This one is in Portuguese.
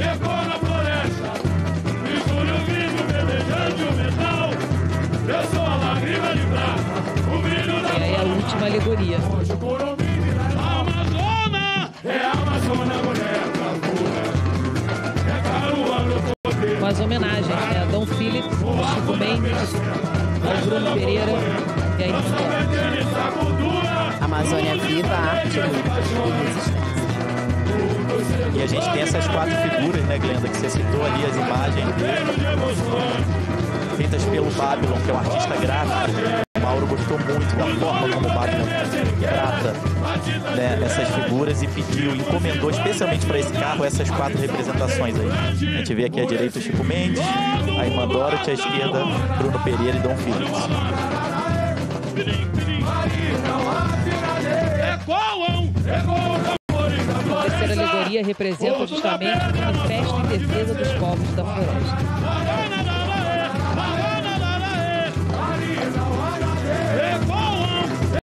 ecoa na floresta. Misture o vinho bebejante o metal. Eu sou a lágrima de prata, o brilho da E aí a última alegoria. Hoje o a Amazona. É a Amazona, mulher bravura. É poder. Umas homenagens, né? A Dom Philip, Chico Mendes, ao Bruno Pereira e a cultura. Amazônia Viva, arte, e a gente tem essas quatro figuras, né, Glenda, que você citou ali, as imagens feitas pelo Babylon, que é um artista gráfico. O Mauro gostou muito da forma como o Babylon trata né, essas figuras e pediu, encomendou especialmente para esse carro essas quatro representações aí. A gente vê aqui à direita o Chico Mendes, a Irmã Dorothy, à esquerda Bruno Pereira e Dom Phillips. Ecoam, ecoam terceira alegoria representa justamente o manifesto em defesa dos povos da floresta.